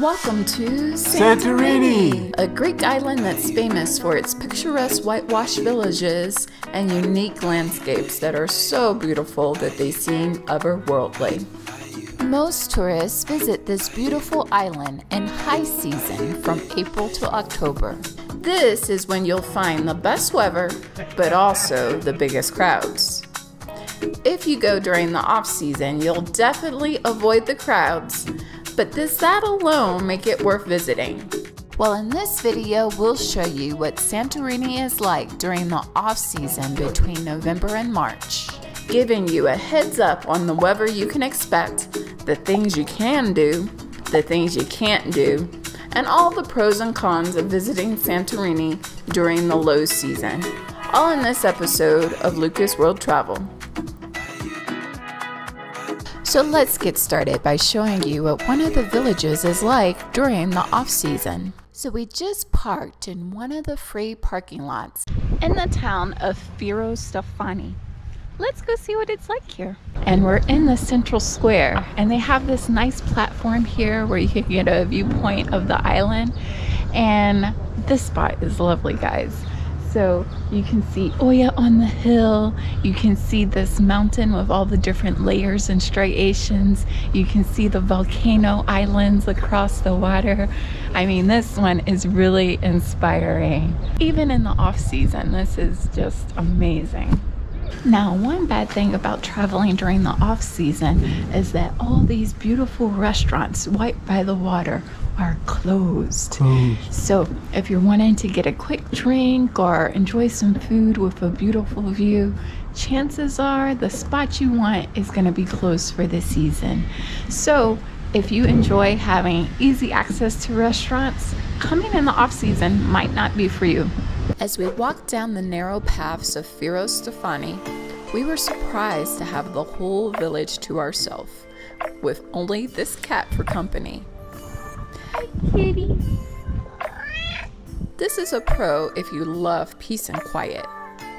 Welcome to Santorini. a Greek island that's famous for its picturesque whitewashed villages and unique landscapes that are so beautiful that they seem otherworldly. Most tourists visit this beautiful island in high season from April to October. This is when you'll find the best weather, but also the biggest crowds. If you go during the off season, you'll definitely avoid the crowds, but does that alone make it worth visiting? Well, in this video, we'll show you what Santorini is like during the off season between November and March, giving you a heads up on the weather you can expect, the things you can do, the things you can't do, and all the pros and cons of visiting Santorini during the low season. All in this episode of Lucas World Travel. So let's get started by showing you what one of the villages is like during the off season. So we just parked in one of the free parking lots in the town of Firostefani. Let's go see what it's like here. And we're in the central square and they have this nice platform here where you can get a viewpoint of the island. And this spot is lovely, guys. So you can see Oia on the hill. You can see this mountain with all the different layers and striations. You can see the volcano islands across the water. I mean, this one is really inspiring. Even in the off season, this is just amazing. Now, one bad thing about traveling during the off season is that all these beautiful restaurants right by the water are closed. Closed. So, if you're wanting to get a quick drink or enjoy some food with a beautiful view, chances are the spot you want is going to be closed for the season. So, if you enjoy having easy access to restaurants, coming in the off season might not be for you. As we walked down the narrow paths of Firostefani, we were surprised to have the whole village to ourselves, with only this cat for company. Hi, kitty. This is a pro if you love peace and quiet,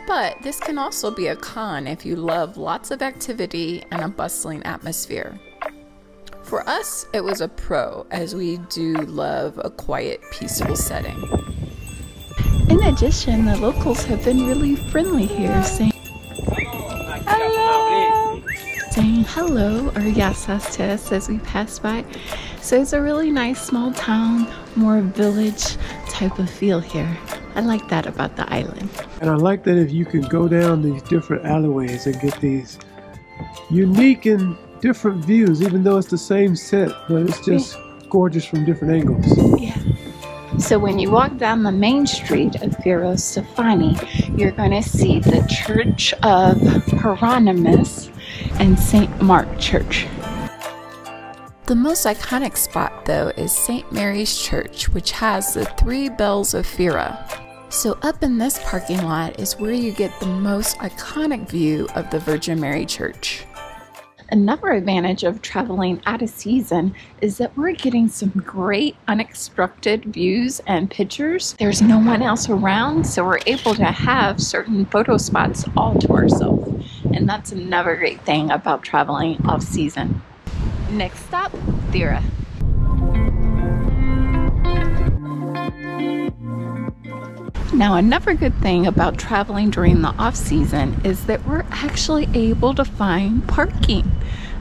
but this can also be a con if you love lots of activity and a bustling atmosphere. For us, it was a pro as we do love a quiet, peaceful setting. In addition, the locals have been really friendly here, saying hello, saying hello or yasas to us as we pass by. So it's a really nice small town, more village type of feel here. I like that about the island. And I like that if you can go down these different alleyways and get these unique and different views, even though it's the same set, but it's just gorgeous from different angles. Yeah. So when you walk down the main street of Firostefani, you're going to see the Church of Hieronymus and St. Mark Church. The most iconic spot, though, is St. Mary's Church, which has the three bells of Fira. So, up in this parking lot is where you get the most iconic view of the Virgin Mary Church. Another advantage of traveling out of season is that we're getting some great unobstructed views and pictures. There's no one else around, so we're able to have certain photo spots all to ourselves. And that's another great thing about traveling off season. Next stop, Thera. Now, another good thing about traveling during the off season is that we're actually able to find parking.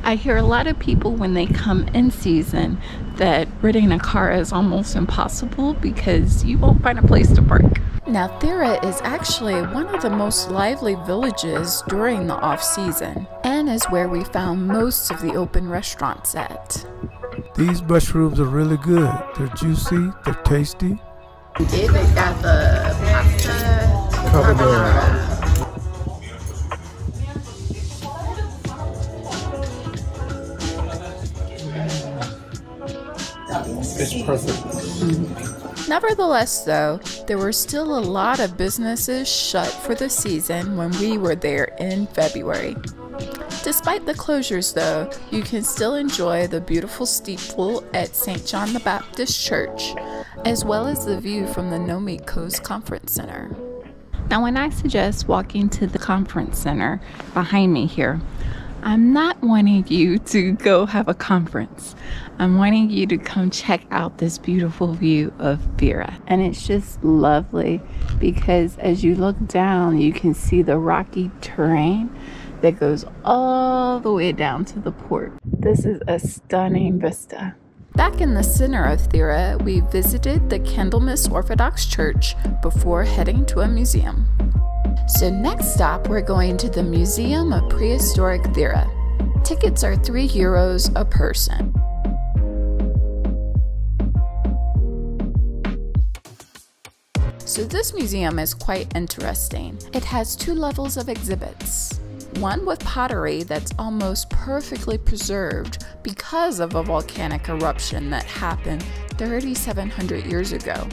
I hear a lot of people when they come in season that renting a car is almost impossible because you won't find a place to park. Now, Thera is actually one of the most lively villages during the off season and is where we found most of the open restaurants at. These mushrooms are really good. They're juicy, they're tasty. David got the pasta It's perfect. Nevertheless, though, there were still a lot of businesses shut for the season when we were there in February. Despite the closures, though, you can still enjoy the beautiful steeple at St. John the Baptist Church, as well as the view from the Nomikos Conference Center. Now, when I suggest walking to the conference center behind me here, I'm not wanting you to go have a conference. I'm wanting you to come check out this beautiful view of Thera. And it's just lovely because as you look down, you can see the rocky terrain that goes all the way down to the port. This is a stunning vista. Back in the center of Thera, we visited the Candlemas Orthodox Church before heading to a museum. So next stop, we're going to the Museum of Prehistoric Thera. Tickets are 3 euros a person. So this museum is quite interesting. It has two levels of exhibits. One with pottery that's almost perfectly preserved because of a volcanic eruption that happened 3,700 years ago.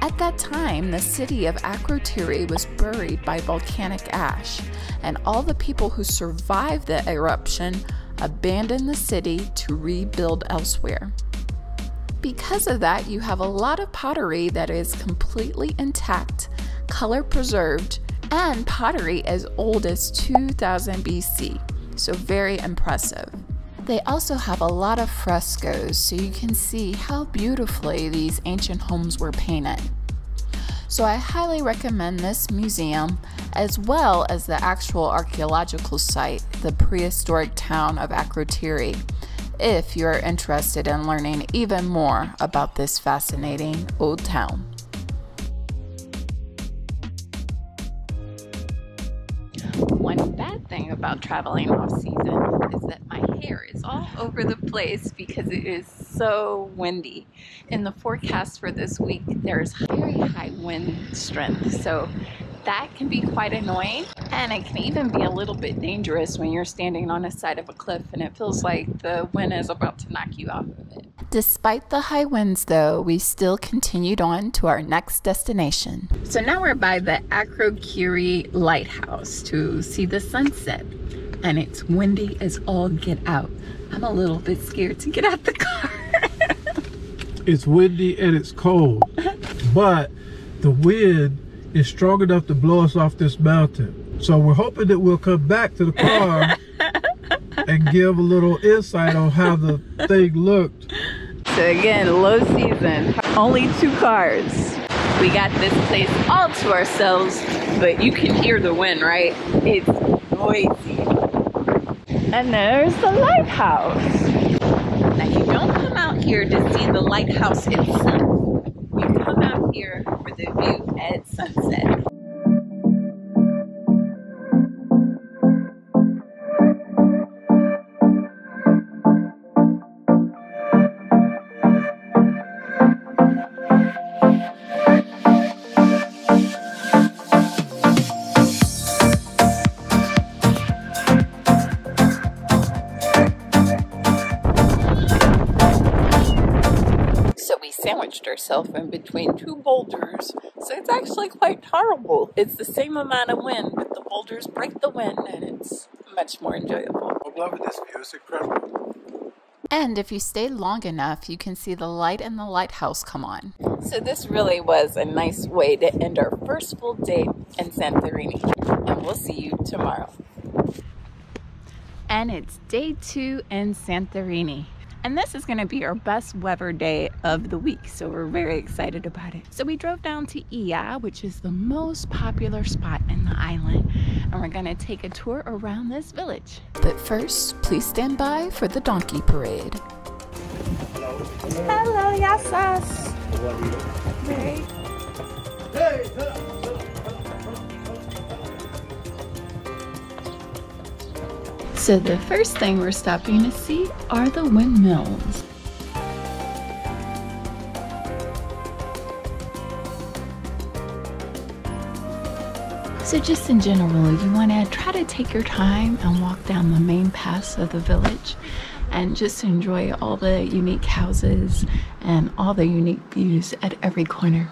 At that time, the city of Akrotiri was buried by volcanic ash, and all the people who survived the eruption abandoned the city to rebuild elsewhere. Because of that, you have a lot of pottery that is completely intact, color preserved, and pottery as old as 2000 BC, so very impressive. They also have a lot of frescoes so you can see how beautifully these ancient homes were painted. So I highly recommend this museum as well as the actual archaeological site, the prehistoric town of Akrotiri, if you're interested in learning even more about this fascinating old town. About traveling off season is that my hair is all over the place because it is so windy. In the forecast for this week, there's very high wind strength, so that can be quite annoying and it can even be a little bit dangerous when you're standing on a side of a cliff and it feels like the wind is about to knock you off of it. Despite the high winds, though, we still continued on to our next destination. So now we're by the Akrotiri Lighthouse to see the sunset, and it's windy as all get out. I'm a little bit scared to get out the car. it's windy and it's cold, but the wind is strong enough to blow us off this mountain. So we're hoping that we'll come back to the car and give a little insight on how the thing looked. So again, low season, only two cars. We got this place all to ourselves, but you can hear the wind, right? It's noisy. And there's the lighthouse. Now you don't come out here to see the lighthouse itself. You come out here the view at sunset. Sandwiched herself in between two boulders, so it's actually quite horrible. It's the same amount of wind, but the boulders break the wind and it's much more enjoyable. I'm loving this view, it's incredible. And if you stay long enough, you can see the light in the lighthouse come on. So this really was a nice way to end our first full day in Santorini. And we'll see you tomorrow. And it's day two in Santorini. And this is going to be our best weather day of the week, so we're very excited about it. So we drove down to Oia, which is the most popular spot in the island, and we're going to take a tour around this village. But first, please stand by for the donkey parade. Hello. Hello, Yasas. Hey. Hey. So the first thing we're stopping to see are the windmills. So just in general, you want to try to take your time and walk down the main paths of the village and just enjoy all the unique houses and all the unique views at every corner.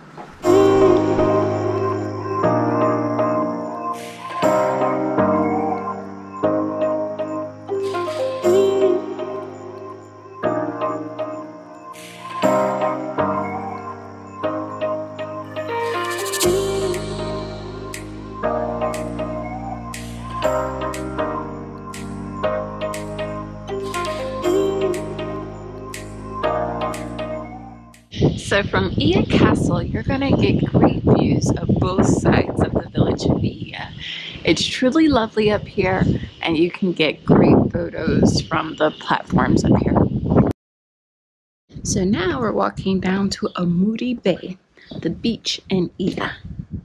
The village. It's truly lovely up here and you can get great photos from the platforms up here. So now we're walking down to Ammoudi Bay, the beach in Oia.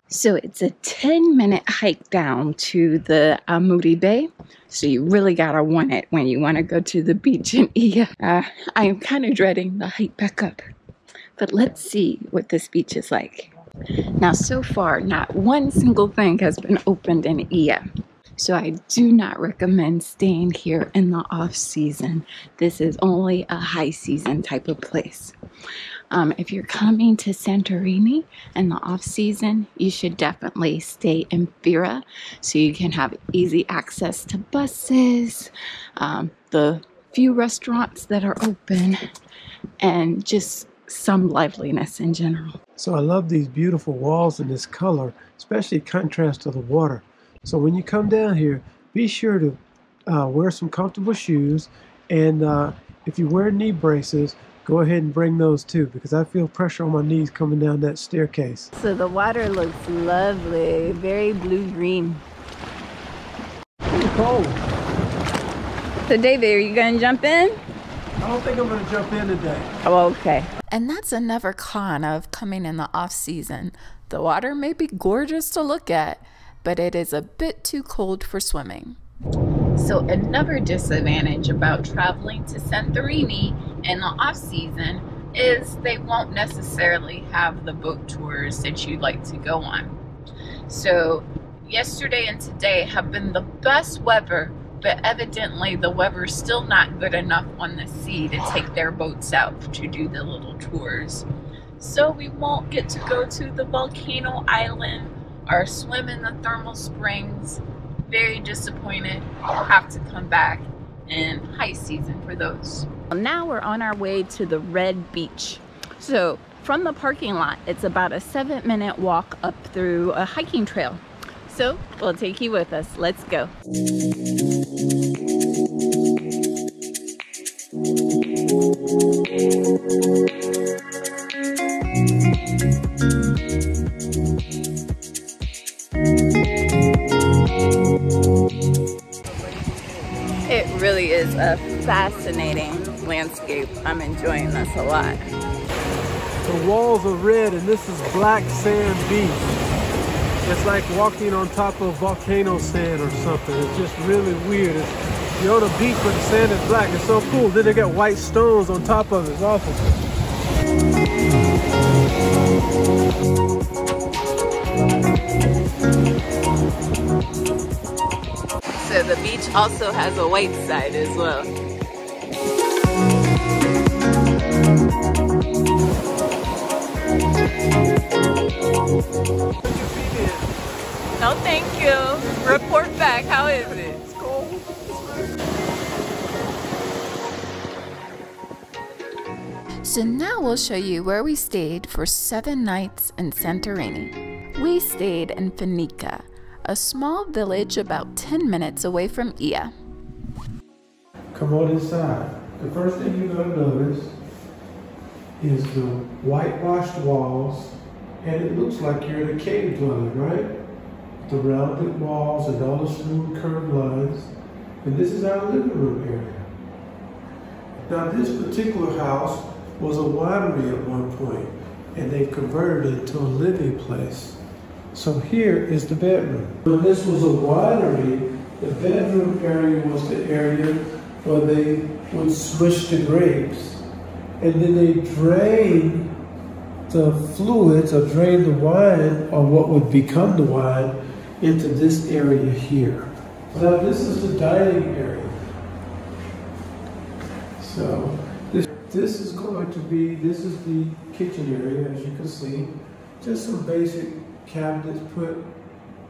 So it's a 10 minute hike down to the Ammoudi Bay. So you really gotta want it when you wanna go to the beach in Oia. Uh, I am kind of dreading the hike back up. But let's see what this beach is like. Now, so far, not one single thing has been opened in Oia. So I do not recommend staying here in the off season. This is only a high season type of place. Um, if you're coming to Santorini in the off season, you should definitely stay in Fira so you can have easy access to buses, um, the few restaurants that are open, and just some liveliness in general. So I love these beautiful walls and this color, especially contrast to the water. So when you come down here, be sure to uh, wear some comfortable shoes. And uh, if you wear knee braces, go ahead and bring those too because I feel pressure on my knees coming down that staircase. So the water looks lovely, very blue-green. cold. So David, are you going to jump in? I don't think I'm going to jump in today. Oh, okay. And that's another con of coming in the off season. The water may be gorgeous to look at, but it is a bit too cold for swimming. So another disadvantage about traveling to Santorini in the off season is they won't necessarily have the boat tours that you'd like to go on. So yesterday and today have been the best weather but evidently the weather's still not good enough on the sea to take their boats out to do the little tours. So we won't get to go to the volcano island or swim in the thermal springs. Very disappointed. Have to come back in high season for those. Now we're on our way to the Red Beach. So from the parking lot, it's about a seven minute walk up through a hiking trail. So we'll take you with us. Let's go. It really is a fascinating landscape. I'm enjoying this a lot. The walls are red and this is black sand beach. It's like walking on top of volcano sand or something. It's just really weird. It's, you're on a beach but the sand is black. It's so cool. Then they got white stones on top of it. It's awesome. So the beach also has a white side as well. Thank you. Report back. How is it? It's cold. So now we'll show you where we stayed for seven nights in Santorini. We stayed in Finika, a small village about 10 minutes away from Oia. Come on inside. The first thing you're going to notice is the whitewashed walls, and it looks like you're in a cave dwelling, right? The rounded walls and all the smooth curved lines. And this is our living room area. Now this particular house was a winery at one point and they converted it to a living place. So here is the bedroom. When this was a winery, the bedroom area was the area where they would swish the grapes. And then they drain the fluids or drain the wine or what would become the wine into this area here. Now this is the dining area. So this, this is going to be, this is the kitchen area as you can see. Just some basic cabinets put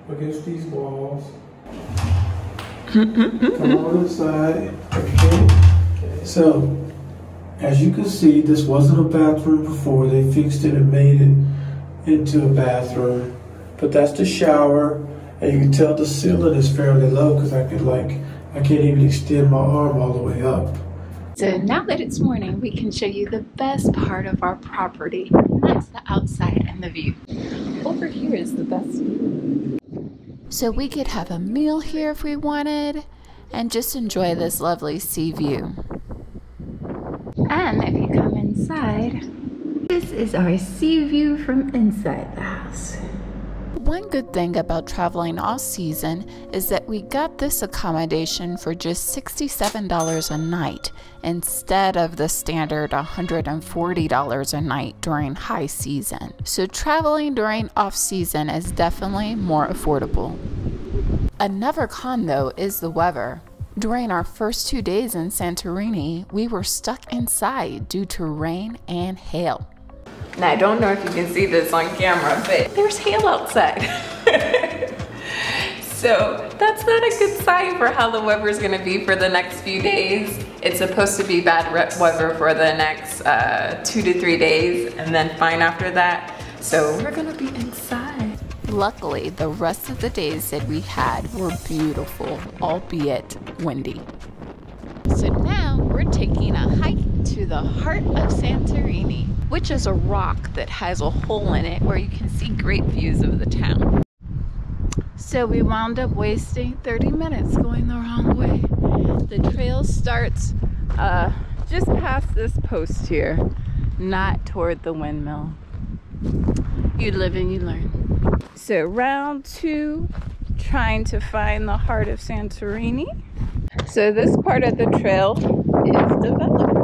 against these walls. Come on inside. Okay. So as you can see, this wasn't a bathroom before. They fixed it and made it into a bathroom. But that's the shower. And you can tell the ceiling is fairly low because I could like, I can't even extend my arm all the way up. So now that it's morning, we can show you the best part of our property. And that's the outside and the view. Over here is the best view. So we could have a meal here if we wanted and just enjoy this lovely sea view. And if you come inside, this is our sea view from inside the house. One good thing about traveling all season is that we got this accommodation for just $67 a night instead of the standard $140 a night during high season. So traveling during off season is definitely more affordable. Another con though is the weather. During our first two days in Santorini, we were stuck inside due to rain and hail. Now, I don't know if you can see this on camera, but there's hail outside. so that's not a good sign for how the weather is gonna be for the next few days. It's supposed to be bad weather for the next uh, two to three days and then fine after that. So we're gonna be inside. Luckily, the rest of the days that we had were beautiful, albeit windy. So now we're taking a hike the heart of Santorini which is a rock that has a hole in it where you can see great views of the town. So we wound up wasting 30 minutes going the wrong way. The trail starts uh, just past this post here, not toward the windmill. You live and you learn. So round two, trying to find the heart of Santorini. So this part of the trail is developed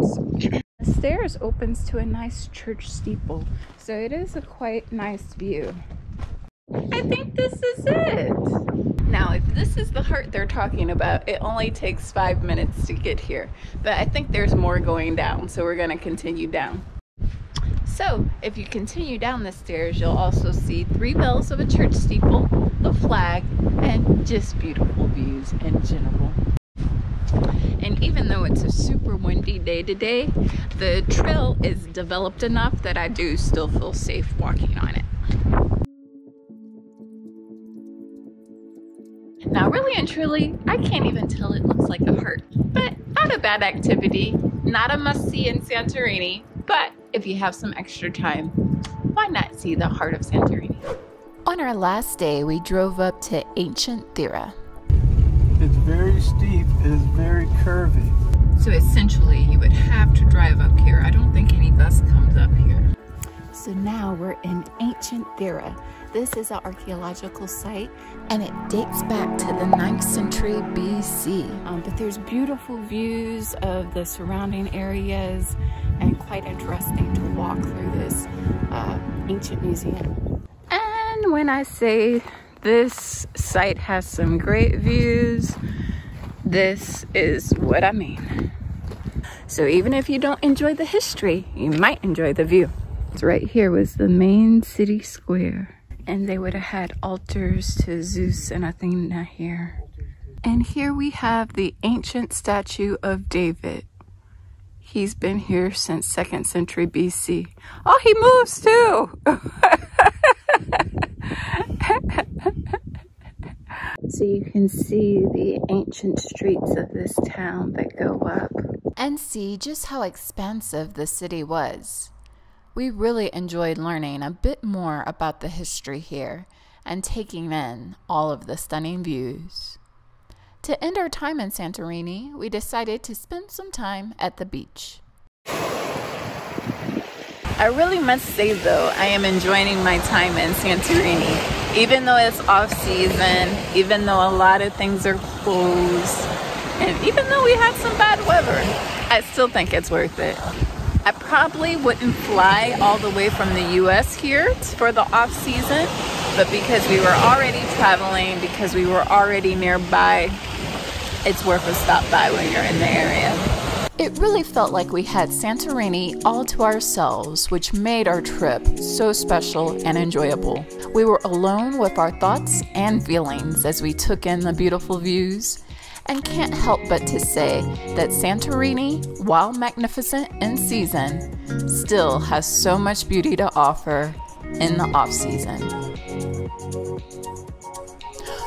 stairs opens to a nice church steeple, so it is a quite nice view. I think this is it. Now, if this is the heart they're talking about, it only takes five minutes to get here. But I think there's more going down, so we're gonna continue down. So, if you continue down the stairs, you'll also see three bells of a church steeple, a flag, and just beautiful views in general. And even though it's a super windy day today, the trail is developed enough that I do still feel safe walking on it. Now, really and truly, I can't even tell it looks like a heart, but not a bad activity, not a must see in Santorini, but if you have some extra time, why not see the heart of Santorini? On our last day, we drove up to ancient Thera. It's very steep, it is very curvy. So essentially, you would have to drive up here. I don't think any bus comes up here. So now we're in ancient Thera. This is an archaeological site and it dates back to the 9th century BC. Um, but there's beautiful views of the surrounding areas and quite interesting to walk through this uh, ancient museum. And when I say this site has some great views, this is what I mean. So even if you don't enjoy the history, you might enjoy the view. Right here was the main city square. And they would have had altars to Zeus and Athena here. And here we have the ancient statue of David. He's been here since 2nd century BC. Oh, he moves too! so you can see the ancient streets of this town that go up. And see just how expansive the city was. We really enjoyed learning a bit more about the history here and taking in all of the stunning views. To end our time in Santorini, we decided to spend some time at the beach. I really must say though, I am enjoying my time in Santorini. Even though it's off season, even though a lot of things are closed, and even though we had some bad weather, I still think it's worth it. I probably wouldn't fly all the way from the US here for the off season, but because we were already traveling, because we were already nearby, it's worth a stop by when you're in the area. It really felt like we had Santorini all to ourselves, which made our trip so special and enjoyable. We were alone with our thoughts and feelings as we took in the beautiful views, and can't help but to say that Santorini, while magnificent in season, still has so much beauty to offer in the off season.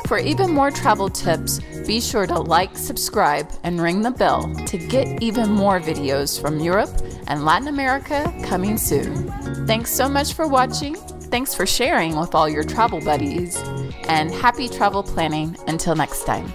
For even more travel tips, be sure to like, subscribe, and ring the bell to get even more videos from Europe and Latin America coming soon. Thanks so much for watching. Thanks for sharing with all your travel buddies. And happy travel planning until next time.